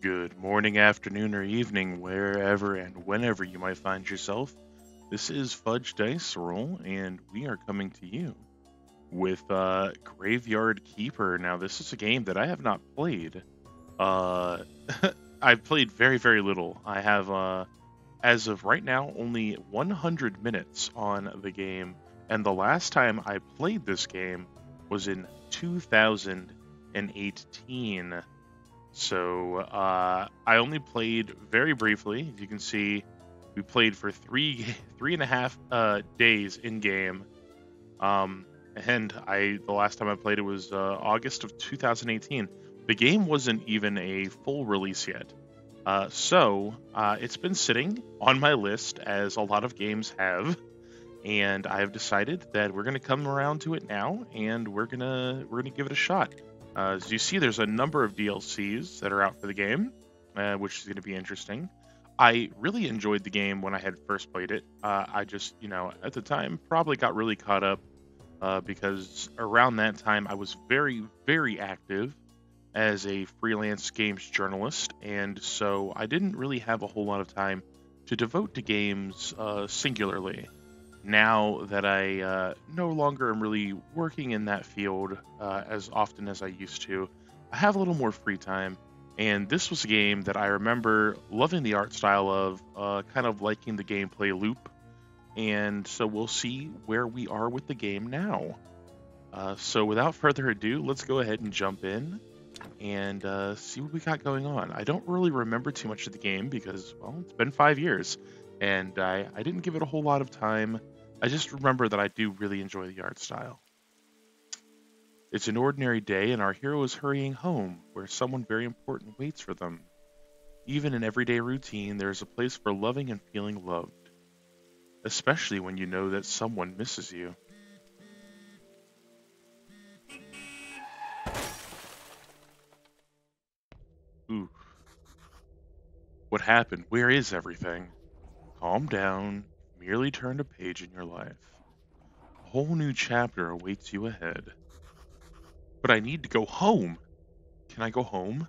Good morning, afternoon, or evening, wherever and whenever you might find yourself. This is Fudged Dice Roll, and we are coming to you with uh, Graveyard Keeper. Now, this is a game that I have not played. Uh, I've played very, very little. I have, uh, as of right now, only 100 minutes on the game, and the last time I played this game was in 2018. So uh, I only played very briefly. As you can see, we played for three three and a half uh, days in game. Um, and I the last time I played it was uh, August of 2018. The game wasn't even a full release yet. Uh, so uh, it's been sitting on my list as a lot of games have, and I have decided that we're gonna come around to it now, and we're gonna we're gonna give it a shot. Uh, as you see, there's a number of DLCs that are out for the game, uh, which is going to be interesting. I really enjoyed the game when I had first played it. Uh, I just, you know, at the time probably got really caught up uh, because around that time I was very, very active as a freelance games journalist, and so I didn't really have a whole lot of time to devote to games uh, singularly now that I uh, no longer am really working in that field uh, as often as I used to, I have a little more free time. And this was a game that I remember loving the art style of, uh, kind of liking the gameplay loop. And so we'll see where we are with the game now. Uh, so without further ado, let's go ahead and jump in and uh, see what we got going on. I don't really remember too much of the game because, well, it's been five years and I, I didn't give it a whole lot of time. I just remember that I do really enjoy the art style. It's an ordinary day, and our hero is hurrying home, where someone very important waits for them. Even in everyday routine, there is a place for loving and feeling loved, especially when you know that someone misses you. Ooh. What happened? Where is everything? Calm down, merely turned a page in your life. A whole new chapter awaits you ahead. But I need to go home. Can I go home?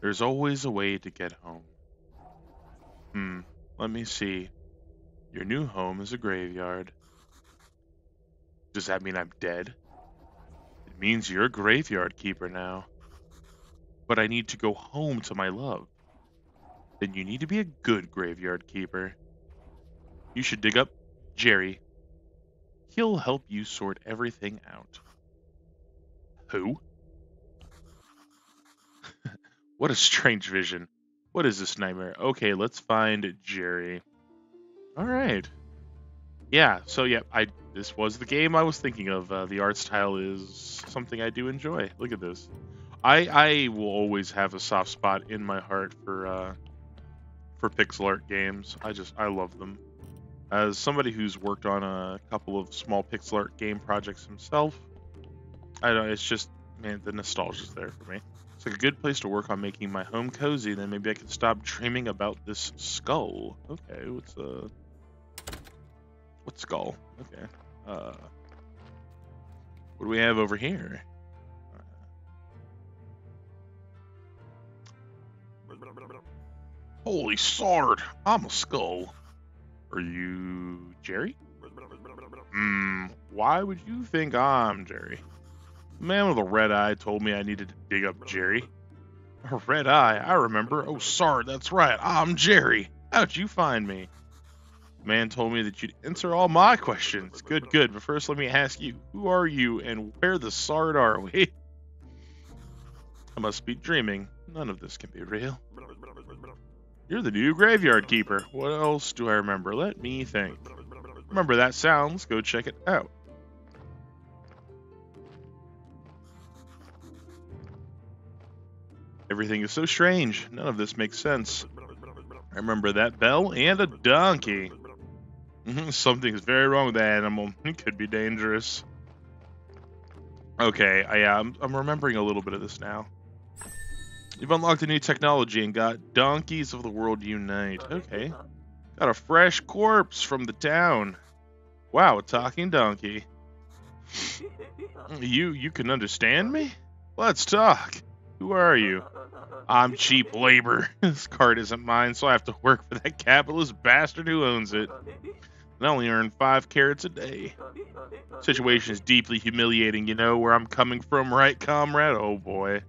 There's always a way to get home. Hmm, let me see. Your new home is a graveyard. Does that mean I'm dead? It means you're a graveyard keeper now. But I need to go home to my love. Then you need to be a good graveyard keeper. You should dig up Gerry. He'll help you sort everything out. Who? what a strange vision. What is this nightmare? Okay, let's find Gerry. All right. Yeah, so yeah, I this was the game I was thinking of. Uh, the art style is something I do enjoy. Look at this. I I will always have a soft spot in my heart for uh, for pixel art games. I just I love them. As somebody who's worked on a couple of small pixel art game projects himself, I don't. It's just man, the nostalgia's there for me. It's like a good place to work on making my home cozy. Then maybe I can stop dreaming about this skull. Okay, what's uh, what skull? Okay, uh, what do we have over here? Holy sword! I'm a skull. Are you Gerry? Hmm, why would you think I'm Gerry? The man with a red eye told me I needed to dig up Gerry. A red eye, I remember. Oh, sorry, that's right. I'm Gerry. How'd you find me? The man told me that you'd answer all my questions. Good, good. But first, let me ask you, who are you and where the sard are we? I must be dreaming. None of this can be real. You're the new graveyard keeper. What else do I remember? Let me think. Remember that sound. Let's go check it out. Everything is so strange. None of this makes sense. I remember that bell and a donkey. Mm-hmm, Something's very wrong with that animal. It could be dangerous. Okay, I, am I'm remembering a little bit of this now. You've unlocked a new technology and got donkeys of the world unite. Oh, okay. Got a fresh corpse from the town. Wow, a talking donkey. You you can understand me? Let's talk. Who are you? I'm cheap labor. this card isn't mine, so I have to work for that capitalist bastard who owns it. And I only earn five carrots a day. Situation is deeply humiliating, you know where I'm coming from, right, comrade? Oh boy.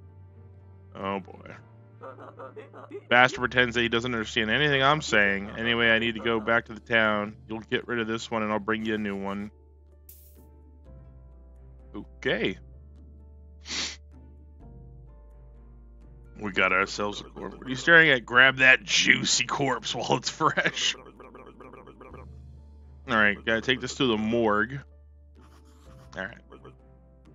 Oh boy. Bastard pretends that he doesn't understand anything I'm saying. Anyway, I need to go back to the town. You'll get rid of this one and I'll bring you a new one. Okay. We got ourselves a corpse. What are you staring at? Grab that juicy corpse while it's fresh. Alright, gotta take this to the morgue. Alright.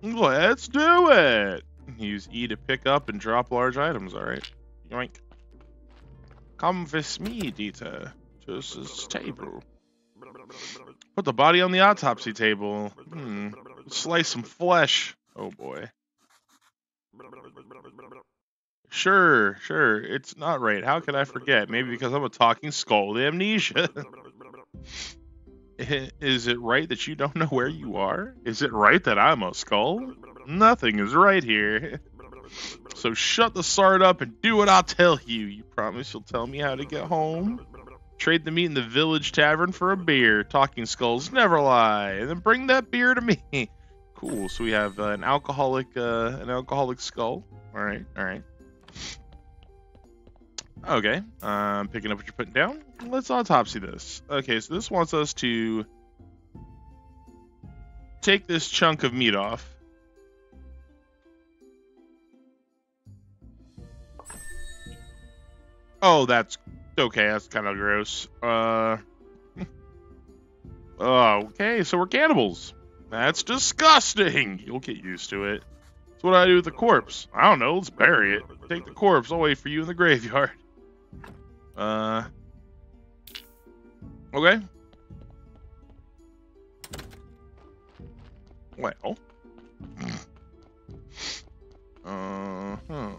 Let's do it! Use E to pick up and drop large items, alright. Yoink. Come with me, Dieter. To this table. Put the body on the autopsy table. Hmm. Slice some flesh. Oh boy. Sure, sure. It's not right. How could I forget? Maybe because I'm a talking skull with amnesia. is it right that you don't know where you are? Is it right that I'm a skull? Nothing is right here. So shut the sard up and do what I'll tell you. You promise you'll tell me how to get home? Trade the meat in the village tavern for a beer. Talking skulls never lie. And then bring that beer to me. Cool. So we have uh, an alcoholic, uh, an alcoholic skull. All right, all right. Okay, I'm picking up what you're putting down. Let's autopsy this. Okay, so this wants us to take this chunk of meat off. Oh, that's okay. That's kind of gross. Uh. okay. So we're cannibals. That's disgusting. You'll get used to it. So what do I do with the corpse? I don't know. Let's bury it. Take the corpse. I'll wait for you in the graveyard. Uh. Okay. Well. Uh huh.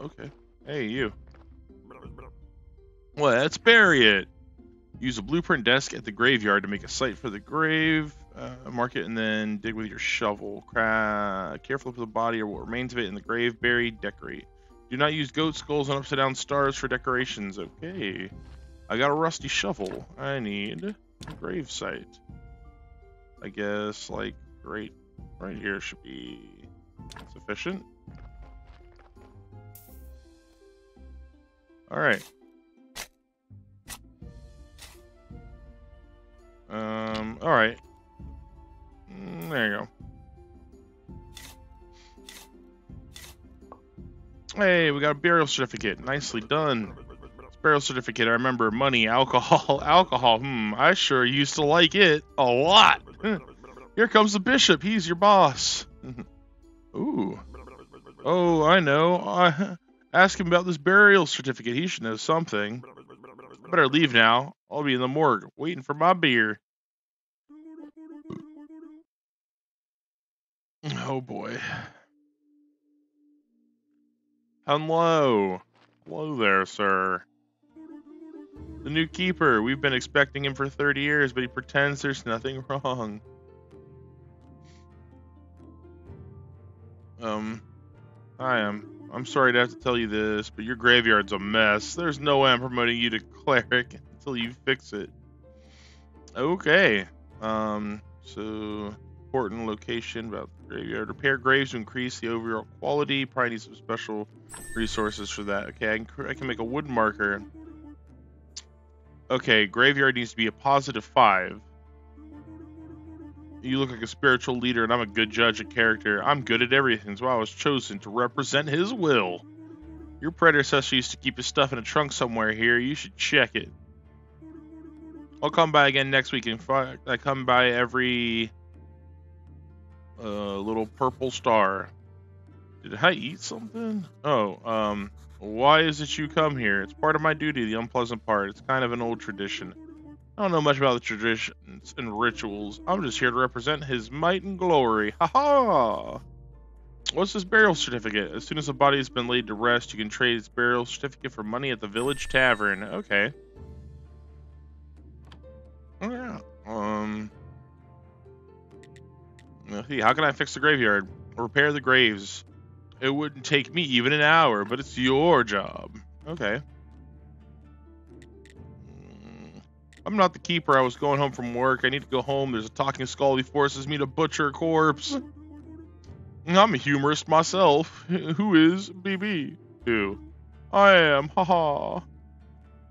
okay. Hey, you. Let's bury it. Use a blueprint desk at the graveyard to make a site for the grave. Uh, mark it and then dig with your shovel. Cra careful for the body or what remains of it in the grave. Bury, decorate. Do not use goat skulls and upside down stars for decorations. Okay. I got a rusty shovel. I need a grave site. I guess, like, right, right here should be sufficient. All right. Um, all right. Mm, there you go. Hey, we got a burial certificate. Nicely done. Burial certificate. I remember money, alcohol, alcohol. Hmm, I sure used to like it a lot. Here comes the bishop. He's your boss. Ooh. Oh, I know. I Ask him about this burial certificate. He should know something. Better leave now. I'll be in the morgue waiting for my beer. Oh boy. Hello. Hello there, sir. The new keeper. We've been expecting him for 30 years, but he pretends there's nothing wrong. Um, I am. I'm sorry to have to tell you this, but your graveyard's a mess. There's no way I'm promoting you to cleric until you fix it. Okay. Um, so important location about graveyard. Repair graves to increase the overall quality. Probably need some special resources for that. Okay, I can, I can make a wood marker. Okay, graveyard needs to be a positive five. You look like a spiritual leader, and I'm a good judge of character. I'm good at everything, so I was chosen to represent his will. Your predecessor used to keep his stuff in a trunk somewhere here. You should check it. I'll come by again next week. In fact, I come by every uh, little purple star. Did I eat something? Oh, um, why is it you come here? It's part of my duty, the unpleasant part. It's kind of an old tradition. I don't know much about the traditions and rituals. I'm just here to represent his might and glory. Ha ha! What's this burial certificate? As soon as the body has been laid to rest, you can trade its burial certificate for money at the village tavern. Okay. Um. How can I fix the graveyard? repair the graves. It wouldn't take me even an hour, but it's your job. Okay. Mm, I'm not the keeper. I was going home from work. I need to go home. There's a talking skull. He forces me to butcher a corpse. I'm a humorist myself. Who is BB? Who? I am. Haha.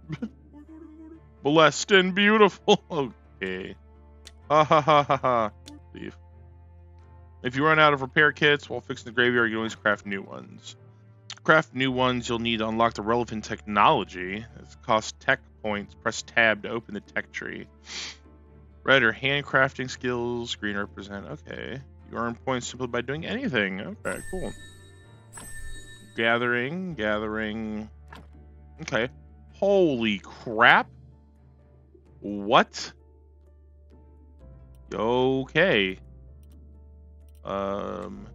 Blessed and beautiful. Okay. Ha ha ha ha ha. Leave. If you run out of repair kits while fixing the graveyard, you always craft new ones. Craft new ones, you'll need to unlock the relevant technology. It costs tech points. Press tab to open the tech tree. Red are handcrafting skills. Green represent. Okay. You earn points simply by doing anything. Okay, cool. Gathering, gathering. Okay. Holy crap. What? Okay. Um.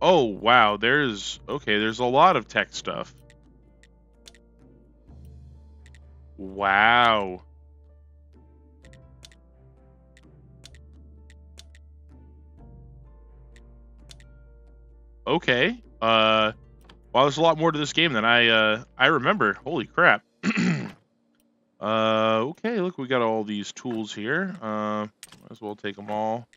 Oh, wow. There's... Okay, there's a lot of tech stuff. Wow. Okay. Uh... Well, there's a lot more to this game than I uh, I remember. Holy crap. uh, okay, look, we got all these tools here. Uh, might as well take them all.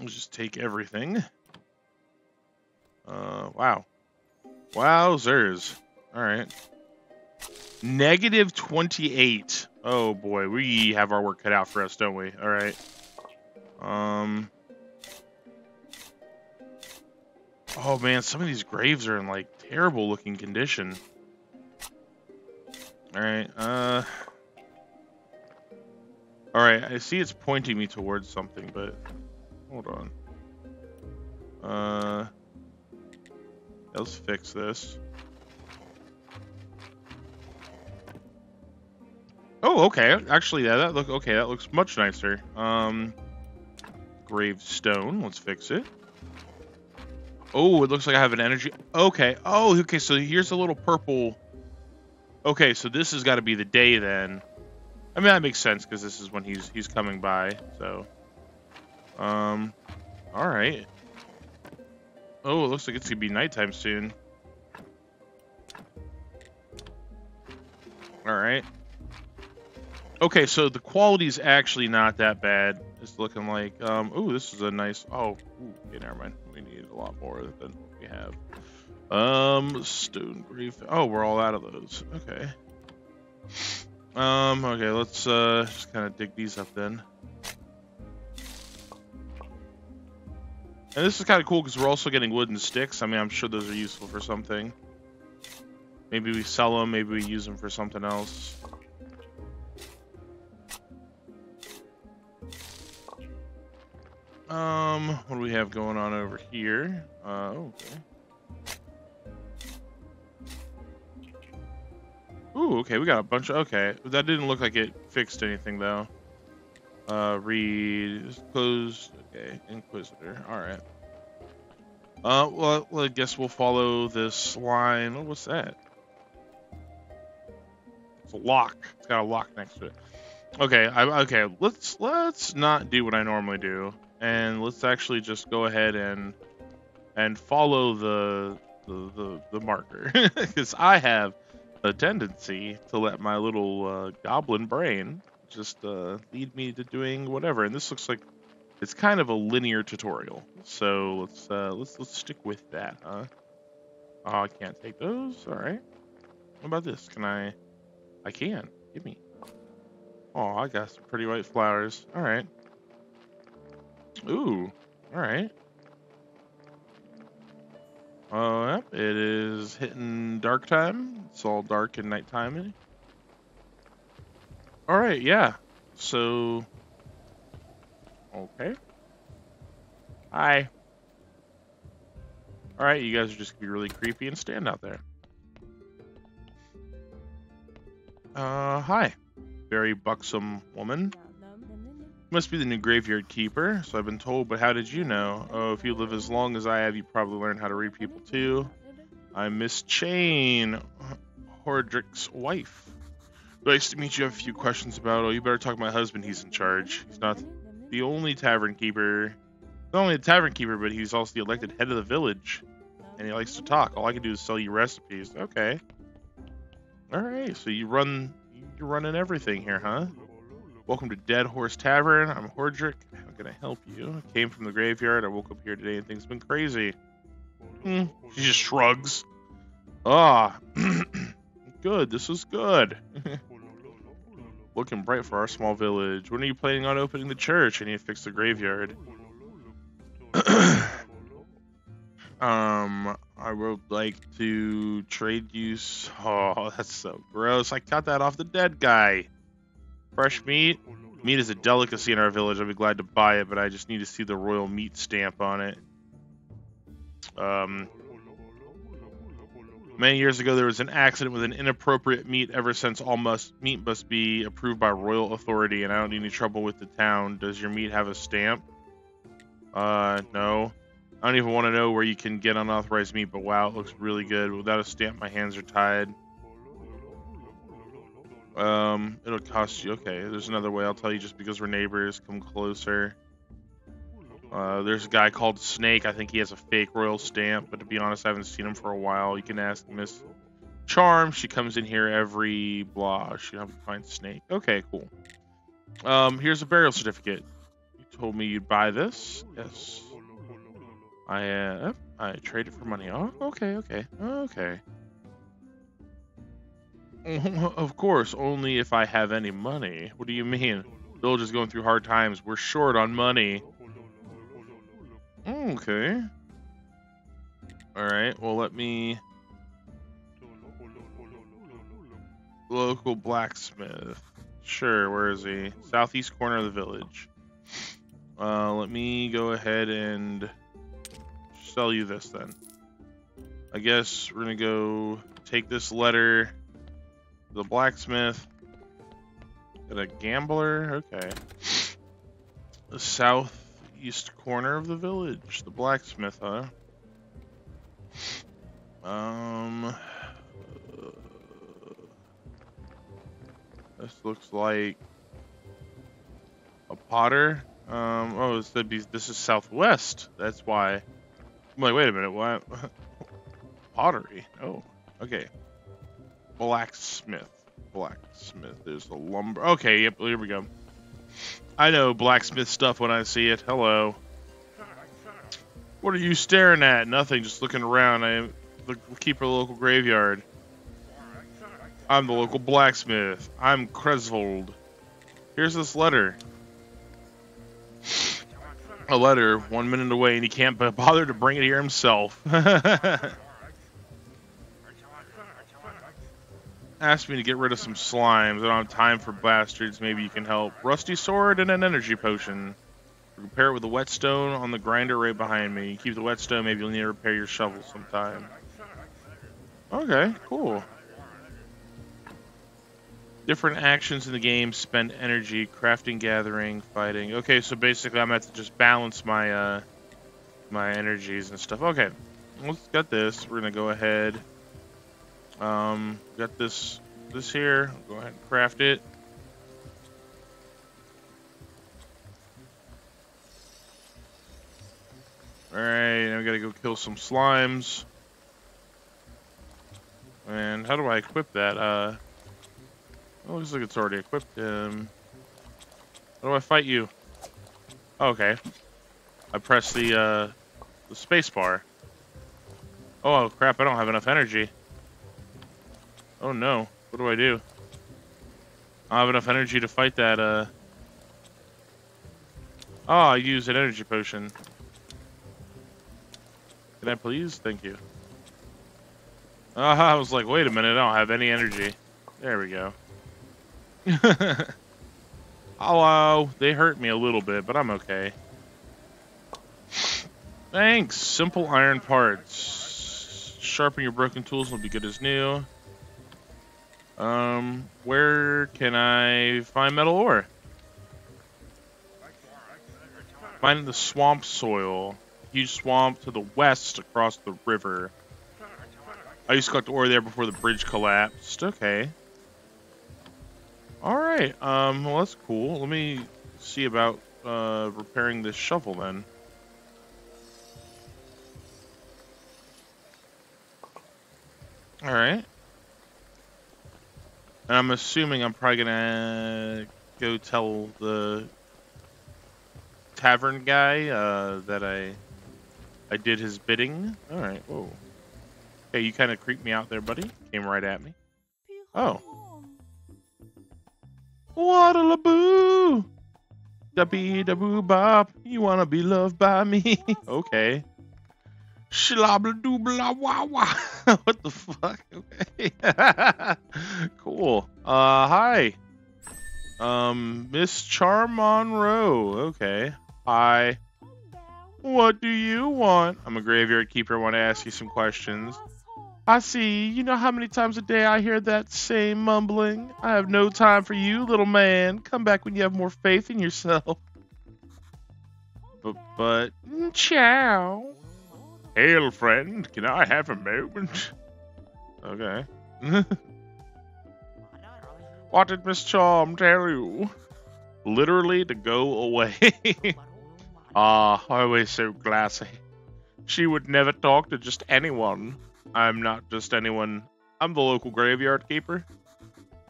Let's just take everything. Uh, wow. Wowzers. Alright. Negative 28. Oh boy, we have our work cut out for us, don't we? Alright. Um... Oh man, some of these graves are in like terrible looking condition. Alright, uh... Alright, I see it's pointing me towards something, but... Hold on. Uh... Let's fix this. Oh, okay. Actually, yeah, that look okay. That looks much nicer. Um, gravestone. Let's fix it. Oh, it looks like I have an energy. Okay. Oh, okay. So here's a little purple. Okay, so this has got to be the day then. I mean, that makes sense because this is when he's he's coming by. So, um, all right. Oh, it looks like it's gonna be nighttime soon. All right. Okay, so the quality is actually not that bad. It's looking like, um, oh, this is a nice, oh, ooh, okay, never mind. We need a lot more than we have. Um, stone grief. Oh, we're all out of those. Okay. Um, okay, let's, uh, just kind of dig these up then. And this is kind of cool because we're also getting wooden sticks. I mean, I'm sure those are useful for something. Maybe we sell them, maybe we use them for something else. Um, what do we have going on over here? Uh, okay. Ooh, okay, we got a bunch of, okay. That didn't look like it fixed anything, though. Uh, read, closed, okay, Inquisitor, alright. Uh, well, I guess we'll follow this line. What's that? It's a lock. It's got a lock next to it. Okay, I, okay, let's, let's not do what I normally do and let's actually just go ahead and and follow the the, the, the marker because I have a tendency to let my little uh, goblin brain just uh, lead me to doing whatever and this looks like it's kind of a linear tutorial. So let's uh, let's let's stick with that huh? Oh I can't take those. All right. What about this? Can I I can. Give me. Oh I got some pretty white flowers. All right. Ooh, all right. Oh, uh, yep, it is hitting dark time. It's all dark and nighttime. All right, yeah. So, okay. Hi. All right, you guys are just gonna be really creepy and stand out there. Uh, hi. Very buxom woman. Must be the new graveyard keeper, so I've been told, but how did you know? Oh, if you live as long as I have, you probably learn how to read people too. I'm Miss Chain, Horadric's wife. Nice to meet you. I have a few questions about. Oh, you better talk to my husband. He's in charge. He's not the only tavern keeper. Not only the tavern keeper, but he's also the elected head of the village. And he likes to talk. All I can do is sell you recipes. Okay. All right. So you run. You're running everything here, huh? Welcome to Dead Horse Tavern. I'm Horadric. How can I help you? I came from the graveyard. I woke up here today and things have been crazy. Hmm. She just shrugs. Ah. good. This is good. Looking bright for our small village. When are you planning on opening the church? I need to fix the graveyard. um, I would like to trade you. Oh, that's so gross. I cut that off the dead guy. Fresh meat. Meat is a delicacy in our village. I'd be glad to buy it, but I just need to see the royal meat stamp on it. Um, Many years ago, there was an accident with an inappropriate meat. Ever since, all must meat must be approved by royal authority, and I don't need any trouble with the town. Does your meat have a stamp? Uh, no. I don't even want to know where you can get unauthorized meat, but wow, it looks really good. Without a stamp, my hands are tied. Um, it'll cost you. Okay, there's another way. I'll tell you just because we're neighbors. Come closer. Uh, there's a guy called Snake. I think he has a fake royal stamp, but to be honest, I haven't seen him for a while. You can ask Miss Charm. She comes in here every blah. She helps find Snake. Okay, cool. Um, here's a burial certificate. You told me you'd buy this. Yes. I uh, I traded for money. Oh, okay, okay, okay. of course, only if I have any money. What do you mean? Village is going through hard times. We're short on money. Okay. Alright, well let me... Local blacksmith. Sure, where is he? Southeast corner of the village. Uh, let me go ahead and sell you this then. I guess we're gonna go take this letter the blacksmith. Got a gambler? Okay. The south east corner of the village. The blacksmith, huh? Um... Uh, this looks like... A potter? Um, oh, this, be, this is southwest. That's why. I'm like, wait a minute, what? Pottery. Oh, okay. Blacksmith. Blacksmith. There's the lumber. Okay, yep, here we go. I know blacksmith stuff when I see it. Hello. What are you staring at? Nothing, just looking around. I am the keeper of the local graveyard. I'm the local blacksmith. I'm Kresvold. Here's this letter. A letter, one minute away, and he can't bother to bring it here himself. asked me to get rid of some slimes. I don't have time for bastards. Maybe you can help. Rusty sword and an energy potion. Repair it with a whetstone on the grinder right behind me. keep the whetstone. Maybe you'll need to repair your shovel sometime. Okay, cool. Different actions in the game spend energy, crafting, gathering, fighting. Okay, so basically I'm going to have to just balance my, uh, my energies and stuff. Okay, let's get this. We're going to go ahead um, got this this here. Go ahead and craft it. Alright, now we gotta go kill some slimes. And how do I equip that? Uh, looks like it's already equipped. Um, how do I fight you? Oh, okay. I press the, uh, the space bar. Oh, crap, I don't have enough energy. Oh no. What do I do? I don't have enough energy to fight that, uh... Oh, I used an energy potion. Can I please? Thank you. Uh, I was like, wait a minute, I don't have any energy. There we go. Hello. They hurt me a little bit, but I'm okay. Thanks. Simple iron parts. Sharpen your broken tools will be good as new. Um, where can I find metal ore? Find the swamp soil. Huge swamp to the west across the river. I used to collect ore there before the bridge collapsed. Okay. All right. Um. Well, that's cool. Let me see about uh repairing this shovel then. All right. And I'm assuming I'm probably gonna go tell the tavern guy uh, that I I did his bidding. All right. Whoa. Hey, you kind of creeped me out there, buddy. Came right at me. Oh. What a boo! Da bee da boo bop. You wanna be loved by me? okay. Shlabla doobla wah wah. what the fuck? Cool. Uh, hi. Um, Miss Charm Monroe. Okay. Hi. What do you want? I'm a graveyard keeper. Want to ask you some questions. I see. You know how many times a day I hear that same mumbling? I have no time for you, little man. Come back when you have more faith in yourself. But, but, ciao. Hail, friend. Can I have a moment? Okay. what did Miss Charm tell you? Literally to go away. Ah, always so glassy. She would never talk to just anyone. I'm not just anyone. I'm the local graveyard keeper.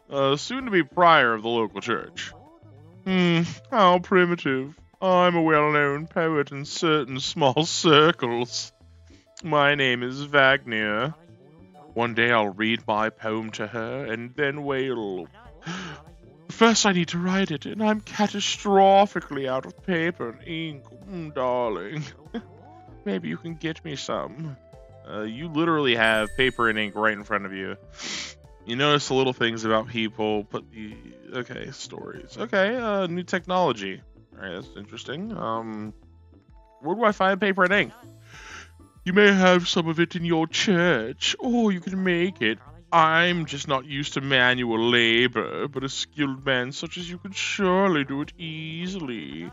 Uh, soon to be prior of the local church. Hmm, how primitive. I'm a well-known poet in certain small circles. My name is Wagner. One day I'll read my poem to her and then wail. First I need to write it, and I'm catastrophically out of paper and ink. Mm, darling. Maybe you can get me some. Uh, you literally have paper and ink right in front of you. You notice the little things about people, put the... Okay, stories. Okay, uh, new technology. Alright, that's interesting. Um, where do I find paper and ink? You may have some of it in your church, or you can make it. I'm just not used to manual labor, but a skilled man such as you could surely do it easily.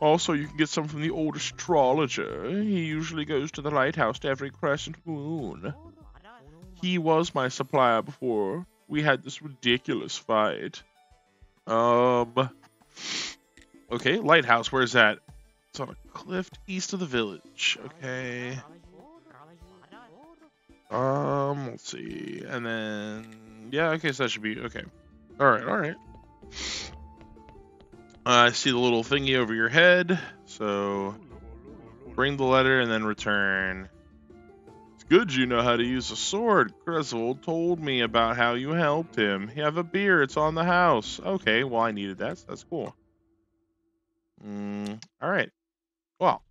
Also, you can get some from the old astrologer. He usually goes to the lighthouse to every crescent moon. He was my supplier before we had this ridiculous fight. Um. Okay, lighthouse, where's that? It's on a cliff east of the village. Okay. Um, let's see. And then, yeah, okay, so that should be, okay. All right, all right. I see the little thingy over your head. So, bring the letter and then return. It's good you know how to use a sword. Griswold told me about how you helped him. You have a beer. It's on the house. Okay, well, I needed that. So that's cool. Mm, all right. Well,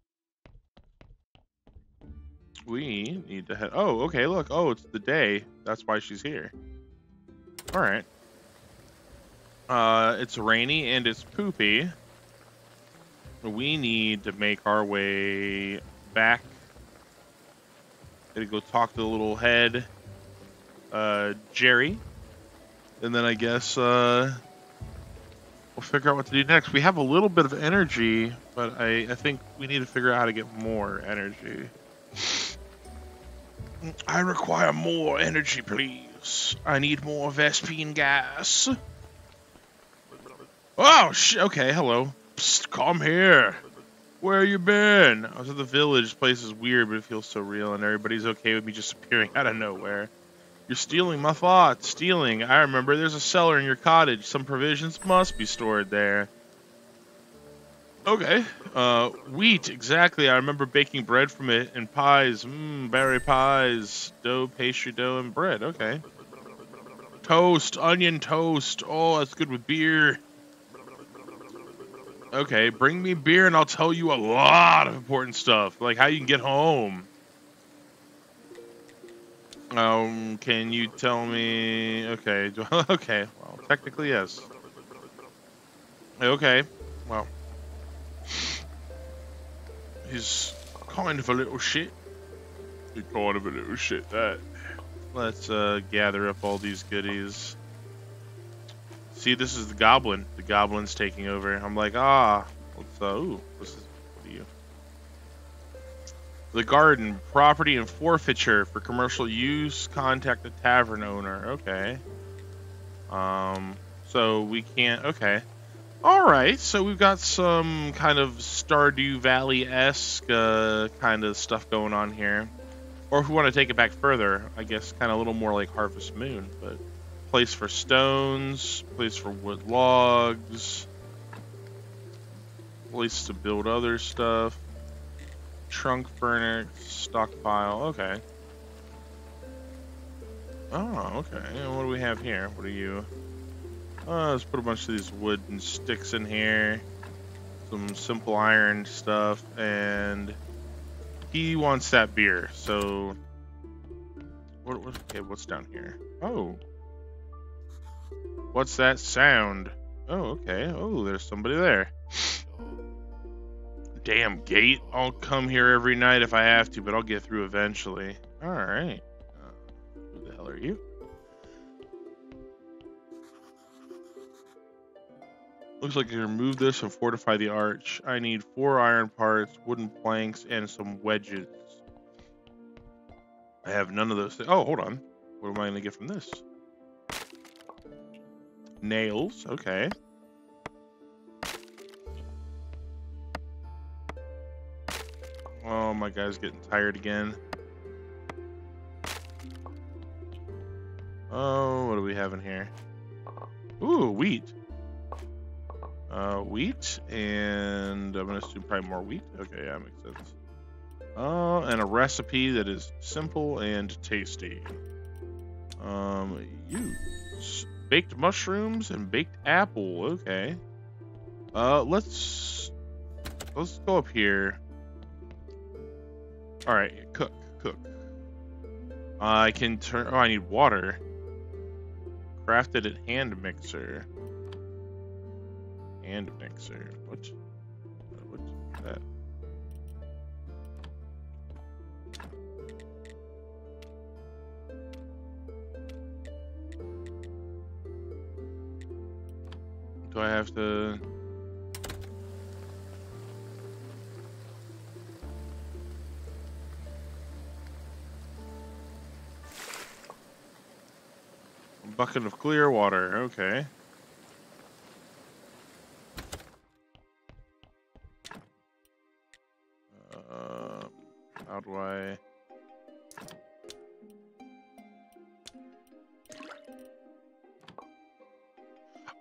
we need to head. Oh, okay. Look. Oh, it's the day. That's why she's here. All right. Uh, it's rainy and it's poopy. We need to make our way back. Gotta go talk to the little head, uh, Gerry. And then I guess, uh, we'll figure out what to do next. We have a little bit of energy, but I, I think we need to figure out how to get more energy. I require more energy, please. I need more Vespene gas. Oh, sh okay, hello. Psst, come here. Where you been? I was at the village. This place is weird, but it feels so real, and everybody's okay with me just appearing out of nowhere. You're stealing my thoughts. Stealing. I remember there's a cellar in your cottage. Some provisions must be stored there. Okay. Uh, wheat, exactly. I remember baking bread from it and pies. Mmm, berry pies. Dough, pastry dough, and bread. Okay. Toast, onion toast. Oh, that's good with beer. Okay, bring me beer and I'll tell you a lot of important stuff, like how you can get home. Um, can you tell me? Okay, okay. Well, technically yes. Okay. Well. He's kind of a little shit. He's kind of a little shit, that. Let's uh, gather up all these goodies. See, this is the goblin. The goblin's taking over. I'm like, ah. Let's, uh, ooh, this The garden, property and forfeiture for commercial use. Contact the tavern owner. Okay. Um, So we can't. Okay. All right. So we've got some kind of Stardew Valley esque uh, kind of stuff going on here. Or if we want to take it back further, I guess kind of a little more like Harvest Moon, but place for stones, place for wood logs, place to build other stuff, trunk burner stockpile. Okay. Oh, okay. And what do we have here? What are you? Uh, let's put a bunch of these wooden sticks in here. Some simple iron stuff. And he wants that beer. So, what, what, okay, what's down here? Oh. What's that sound? Oh, okay. Oh, there's somebody there. Damn gate. I'll come here every night if I have to, but I'll get through eventually. Alright. Uh, who the hell are you? Looks like you can remove this and fortify the arch. I need four iron parts, wooden planks, and some wedges. I have none of those. Oh, hold on. What am I going to get from this? Nails. Okay. Oh, my guy's getting tired again. Oh, what do we have in here? Ooh, wheat. Uh, wheat, and I'm gonna assume probably more wheat. Okay, yeah, makes sense. Uh, and a recipe that is simple and tasty. Um, use baked mushrooms and baked apple. Okay. Uh, let's let's go up here. All right, cook, cook. I can turn. Oh, I need water. Crafted at hand mixer and mixer. What? What's that? Do I have to? Bucket of clear water. Okay. Uh, how do I...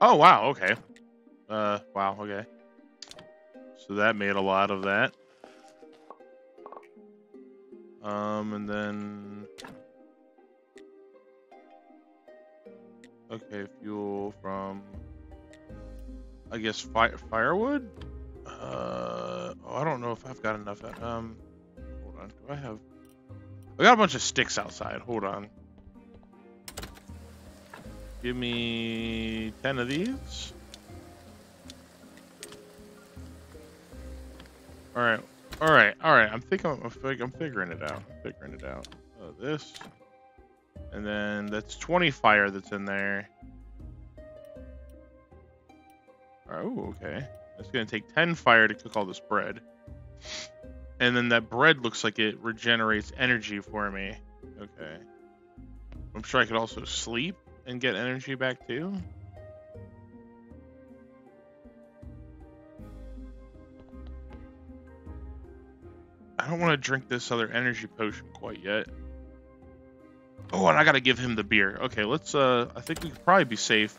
Oh, wow, okay. Uh, wow, okay. So that made a lot of that. Um, and then... Okay, fuel from... I guess fire firewood? Uh, oh, I don't know if I've got enough. Um, hold on. Do I have... I got a bunch of sticks outside. Hold on. Give me 10 of these. All right. All right. All right. I'm thinking I'm, I'm figuring it out. I'm figuring it out. Oh, this. And then that's 20 fire that's in there. Oh, okay. It's going to take 10 fire to cook all this bread. And then that bread looks like it regenerates energy for me. Okay. I'm sure I could also sleep and get energy back too. I don't want to drink this other energy potion quite yet. Oh, and I gotta give him the beer. Okay, let's, uh, I think we could probably be safe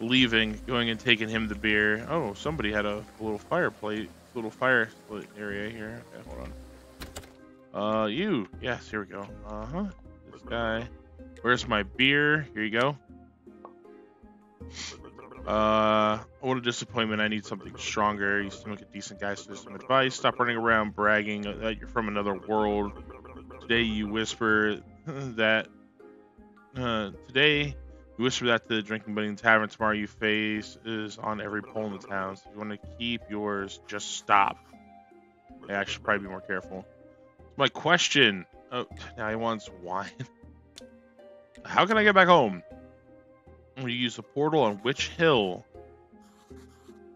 leaving, going and taking him the beer. Oh, somebody had a, a little fireplace little fire area here. Okay, hold on. Uh, you. Yes, here we go. Uh-huh. This guy. Where's my beer? Here you go. Uh, what a disappointment. I need something stronger. You seem like a decent guy, so some advice. Stop running around bragging that you're from another world. Today you whisper that... Uh, today you whisper that to the Drinking Buddy in the Tavern. Tomorrow you face is on every pole in the town. So if you want to keep yours, just stop. Yeah, I should probably be more careful. My question. Oh, now he wants wine. How can I get back home? We use a portal on which hill?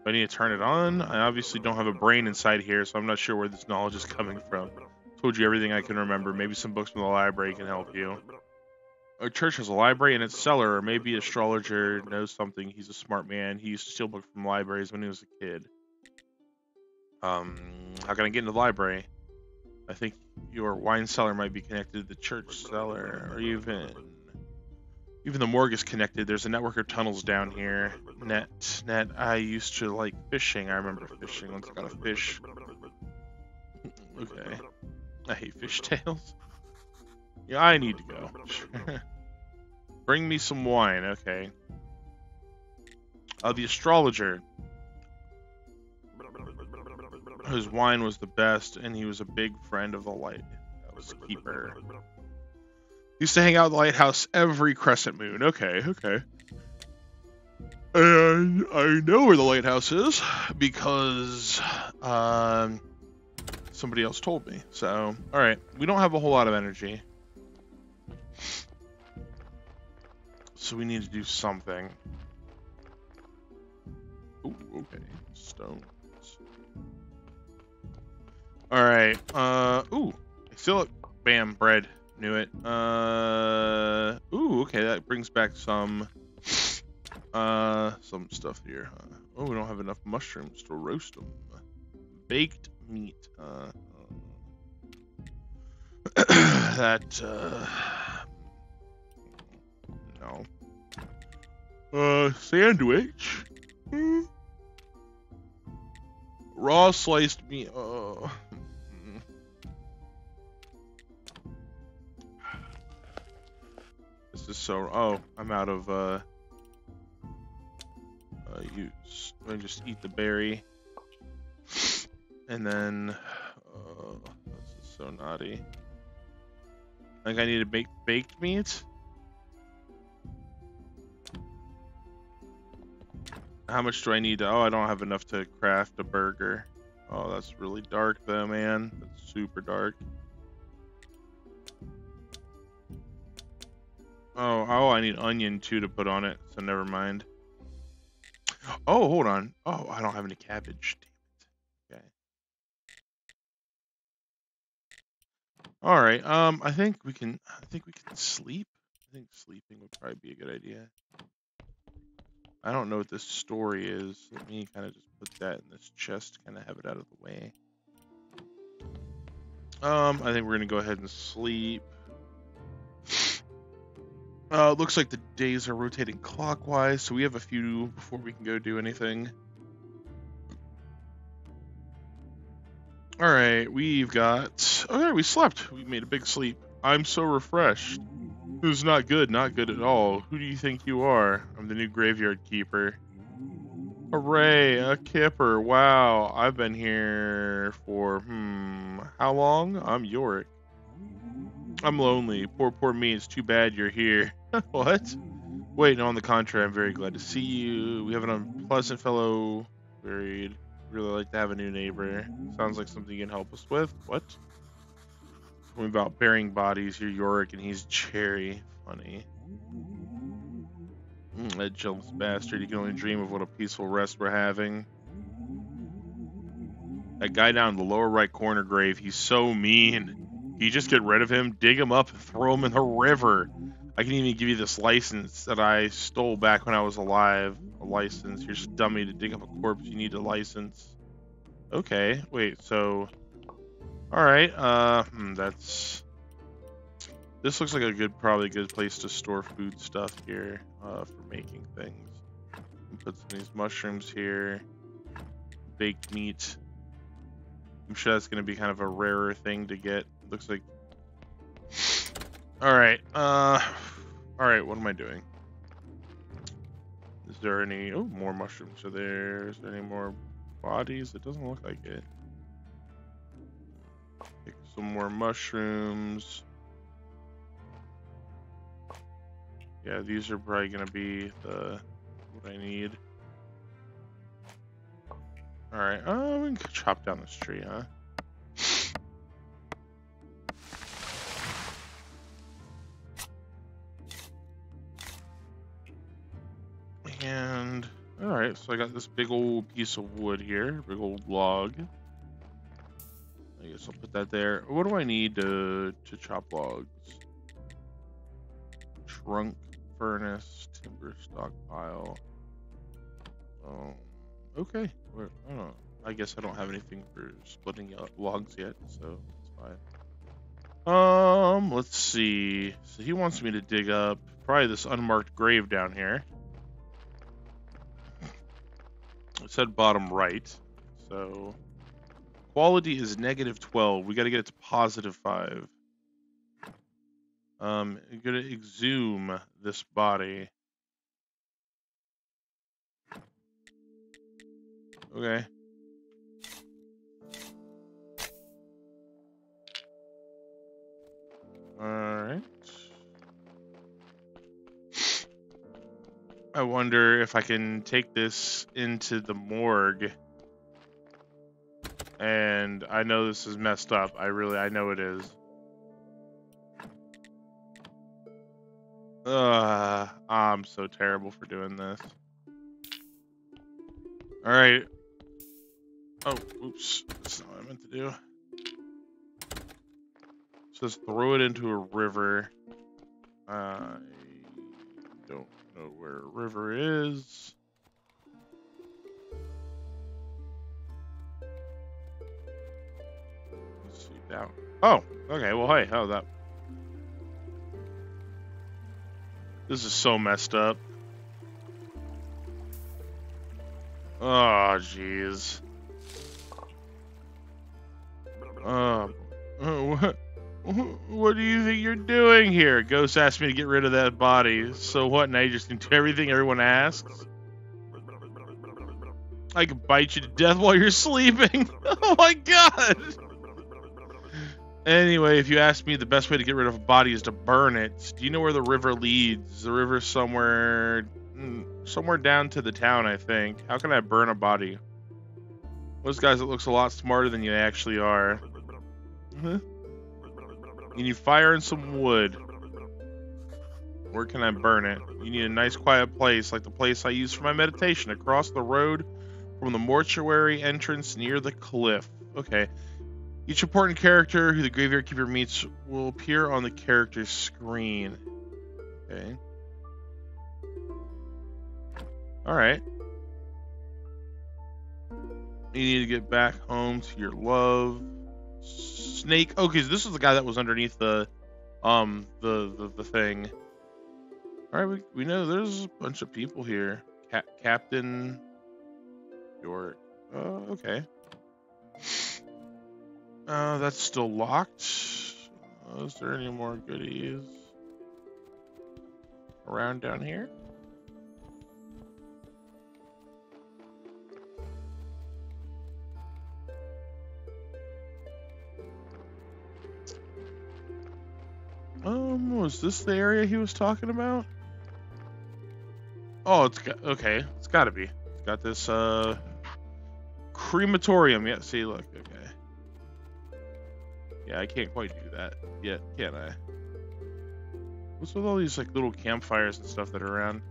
I need to turn it on? I obviously don't have a brain inside here, so I'm not sure where this knowledge is coming from. Told you everything I can remember. Maybe some books from the library can help you. a church has a library in its cellar, or maybe astrologer knows something. He's a smart man. He used to steal books from libraries when he was a kid. Um, how can I get into the library? I think your wine cellar might be connected to the church cellar, or even even the morgue is connected. There's a network of tunnels down here. Net, net. I used to like fishing. I remember fishing once I got a fish. okay. I hate fish tails. Yeah, I need to go. Bring me some wine. Okay. Uh, the astrologer. Whose wine was the best, and he was a big friend of the light. Keeper. Used to hang out at the lighthouse every crescent moon. Okay, okay. And I know where the lighthouse is because um, somebody else told me. So, all right, we don't have a whole lot of energy. So we need to do something. Ooh, okay. Stones. Alright. Uh, ooh. Still, bam, bread. Knew it. Uh, ooh, okay. That brings back some, uh, some stuff here. Huh? Oh, we don't have enough mushrooms to roast them. Baked meat. Uh, that, uh, no. Uh, sandwich. Hmm. Raw sliced meat. Uh, this is so. Oh, I'm out of uh, uh use. I just eat the berry, and then. Uh, this is so naughty. I think I need to make baked meat. How much do I need to... Oh, I don't have enough to craft a burger. Oh, that's really dark though, man. That's super dark. Oh, oh, I need onion too to put on it, so never mind. Oh, hold on. Oh, I don't have any cabbage. Damn it. Okay. All right. Um, I think we can. I think we can sleep. I think sleeping would probably be a good idea. I don't know what this story is. Let me kind of just put that in this chest, kind of have it out of the way. Um, I think we're gonna go ahead and sleep. Uh, looks like the days are rotating clockwise, so we have a few before we can go do anything. All right, we've got. Okay, we slept. We made a big sleep. I'm so refreshed. Who's not good? Not good at all. Who do you think you are? I'm the new graveyard keeper. Hooray, a kipper. Wow, I've been here for, hmm, how long? I'm Yorick. I'm lonely. Poor, poor me. It's too bad you're here. what? Wait, no, on the contrary, I'm very glad to see you. We have an unpleasant fellow buried. Really like to have a new neighbor. Sounds like something you can help us with. What? about burying bodies. You're Yorick and he's Gerry. Funny. Mm, that jealous bastard. You can only dream of what a peaceful rest we're having. That guy down in the lower right corner grave, he's so mean. You just get rid of him, dig him up, and throw him in the river. I can even give you this license that I stole back when I was alive. A license. You're just dummy to dig up a corpse. You need a license. Okay, wait, so all right. Uh, hmm, that's. This looks like a good, probably a good place to store food stuff here uh, for making things. Put some of these mushrooms here. Baked meat. I'm sure that's going to be kind of a rarer thing to get. Looks like. All right. Uh, all right. What am I doing? Is there any? Oh, more mushrooms are there. Is there any more bodies? It doesn't look like it some more mushrooms. Yeah, these are probably to be the what I need. Alright, oh, we can chop down this tree, huh? And, alright, so I got this big old piece of wood here, big old log. I guess I'll put that there. What do I need to to chop logs? trunk furnace, timber stockpile. Um, okay. Where, I don't know. I guess I don't have anything for splitting logs yet, so it's fine. Um, let's see. So he wants me to dig up probably this unmarked grave down here. It said bottom right, so quality is negative 12. We got to get it to positive 5. Um, I'm gonna exhume this body. Okay. Alright. I wonder if I can take this into the morgue. And I know this is messed up. I really, I know it is. Ugh, I'm so terrible for doing this. Alright. Oh, oops. That's not what I meant to do. Says throw it into a river. I don't know where a river is. Let's see down. Oh, okay. Well, hey, how's that? This is so messed up. Oh, jeez. Uh, what, what do you think you're doing here? Ghost asked me to get rid of that body. So what, now you just do everything everyone asks? I can bite you to death while you're sleeping. oh my god! Anyway, if you ask me, the best way to get rid of a body is to burn it. Do you know where the river leads? The river somewhere, mm, somewhere down to the town, I think. How can I burn a body? Those guys, it looks a lot smarter than you actually are. Huh? You need fire and some wood. Where can I burn it? You need a nice quiet place, like the place I use for my meditation, across the road from the mortuary entrance near the cliff. Okay. Each important character who the Graveyard Keeper meets will appear on the character's screen. Okay. Alright. You need to get back home to your love. Snake. Okay, so this is the guy that was underneath the, um, the, the, the thing. Alright, we, we know there's a bunch of people here. Cap Captain York. Oh, okay. Uh, that's still locked. Uh, is there any more goodies around down here? Um, was this the area he was talking about? Oh, it's got, okay. It's gotta be. It's got this, uh, crematorium. Yeah, see, look, okay. Yeah, I can't quite do that yet, can I? What's with all these like little campfires and stuff that are around?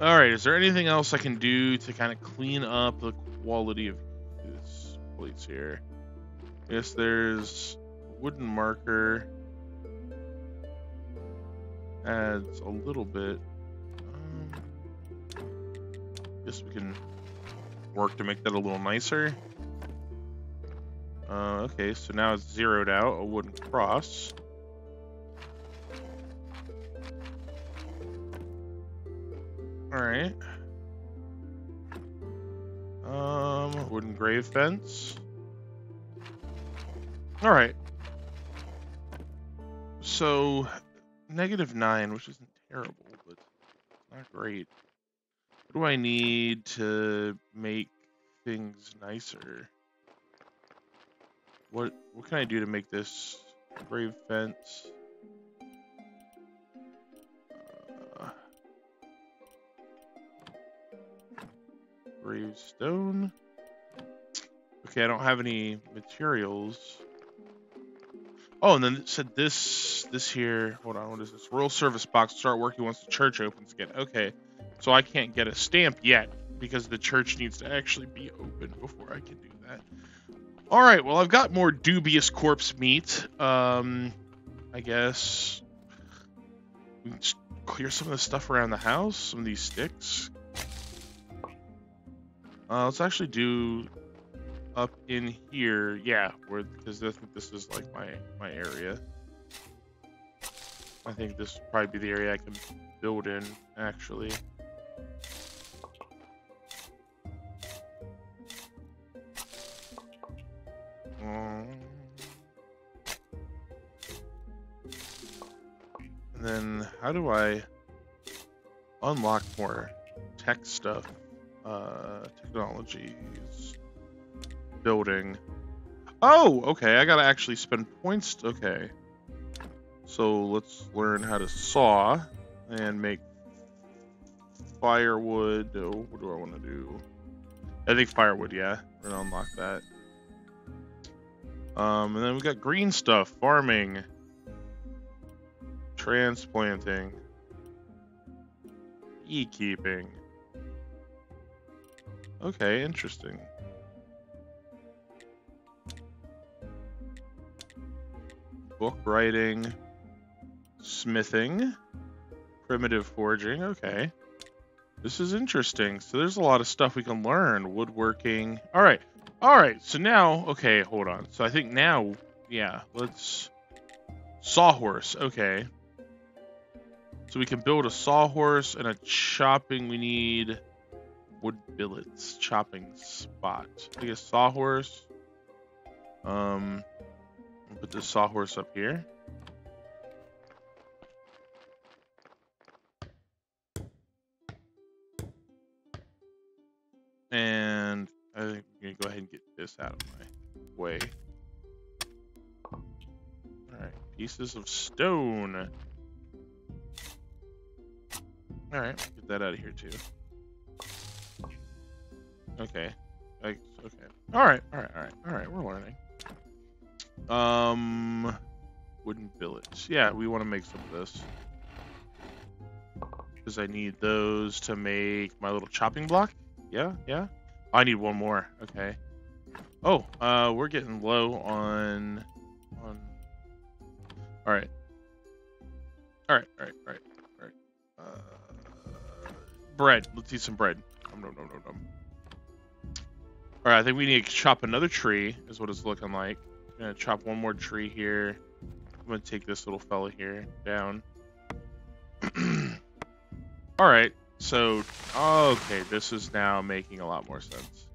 All right, is there anything else I can do to kind of clean up the quality of this place here? Yes, there's wooden marker. Adds a little bit. Um, guess we can work to make that a little nicer. Uh, okay, so now it's zeroed out, a wooden cross. Alright. Um, wooden grave fence. Alright. So, negative nine, which isn't terrible, but not great. What do I need to make things nicer? What what can I do to make this grave fence? Uh, brave stone. Okay, I don't have any materials. Oh, and then it said this this here. Hold on, what is this? Rural service box. Start working once the church opens again. Okay, so I can't get a stamp yet because the church needs to actually be open before I can do that. All right, well, I've got more dubious corpse meat. Um, I guess clear some of the stuff around the house, some of these sticks. Uh, let's actually do up in here. Yeah, where because I think this is like my my area. I think this would probably be the area I can build in actually. Um, and then how do I unlock more tech stuff? Uh, technologies, building. Oh, okay. I gotta actually spend points. Okay. So let's learn how to saw and make firewood. Oh, what do I want to do? I think firewood. Yeah, we're gonna unlock that. Um, and then we got green stuff, farming, transplanting, beekeeping. Okay, interesting. Book writing, smithing, primitive forging. Okay. This is interesting. So there's a lot of stuff we can learn. Woodworking. All right. All right. So now, okay, hold on. So I think now, yeah, let's sawhorse. Okay. So we can build a sawhorse and a chopping. We need wood billets, chopping spot. I guess sawhorse. Um, put this sawhorse up here. And I think we're gonna go ahead and get this out of my way. Alright, pieces of stone. Alright, get that out of here too. Okay. I, okay. Alright, alright, alright, alright, we're learning. Um wooden billets. Yeah, we want to make some of this. Because I need those to make my little chopping block. Yeah, yeah. I need one more. Okay. Oh, uh, we're getting low on on. All right. All right. All right. All right. All right. Uh, bread. Let's eat some bread. Nom, nom, nom, nom, nom. All right. I think we need to chop another tree. Is what it's looking like. Gonna chop one more tree here. I'm gonna take this little fella here down. All right. So, okay, this is now making a lot more sense.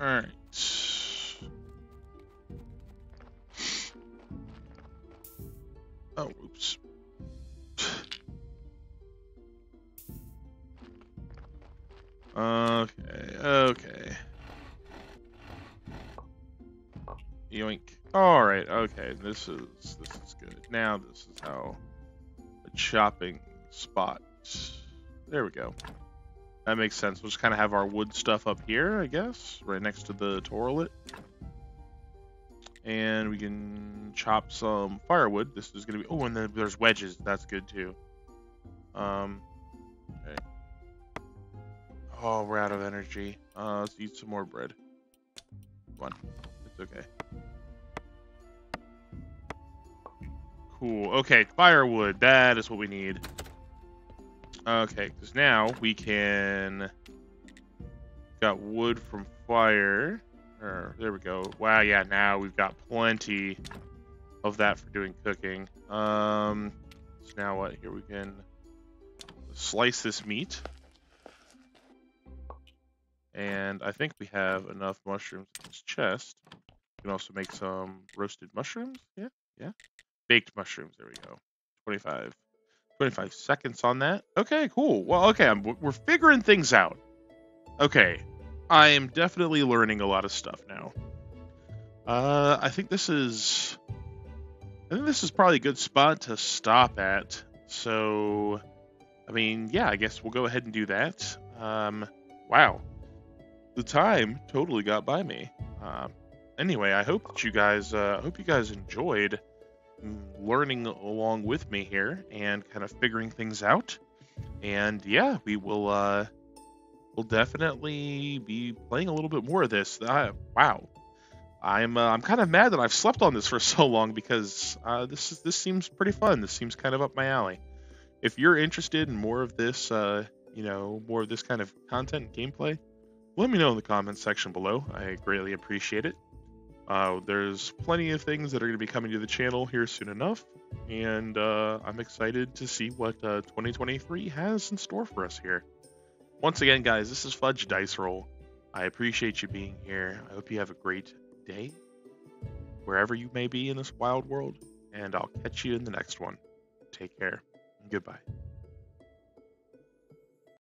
Alright. Oh, oops. Okay, okay. Yoink. Alright, okay, this is this is good. Now this is how the chopping spot. There we go. That makes sense. We'll just kind of have our wood stuff up here, I guess, right next to the toilet. And we can chop some firewood. This is going to be... Oh, and then there's wedges. That's good, too. Um, okay. Oh, we're out of energy. Uh, let's eat some more bread. Come on. It's okay. Cool. Okay, firewood. That is what we need. Okay, because now we can... Got wood from fire. Or, there we go. Wow, yeah, now we've got plenty of that for doing cooking. Um, so now what? Here we can slice this meat. And I think we have enough mushrooms in this chest. We can also make some roasted mushrooms. Yeah, yeah. Baked mushrooms. There we go. 25. 25 seconds on that. Okay, cool. Well, okay, I'm, we're figuring things out. Okay, I am definitely learning a lot of stuff now. Uh, I think this is, I think this is probably a good spot to stop at. So, I mean, yeah, I guess we'll go ahead and do that. Um, wow, the time totally got by me. Uh, anyway, I hope that you guys, uh, hope you guys enjoyed learning along with me here and kind of figuring things out. And yeah, we will uh we'll definitely be playing a little bit more of this. Wow. I'm uh, I'm kind of mad that I've slept on this for so long because uh, this is this seems pretty fun. This seems kind of up my alley. If you're interested in more of this, uh, you know, more of this kind of content and gameplay, let me know in the comments section below. I greatly appreciate it. Uh, there's plenty of things that are going to be coming to the channel here soon enough, and uh, I'm excited to see what uh, 2023 has in store for us here. Once again, guys, this is Fudged Dice Roll. I appreciate you being here. I hope you have a great day, wherever you may be in this wild world, and I'll catch you in the next one. Take care. Goodbye.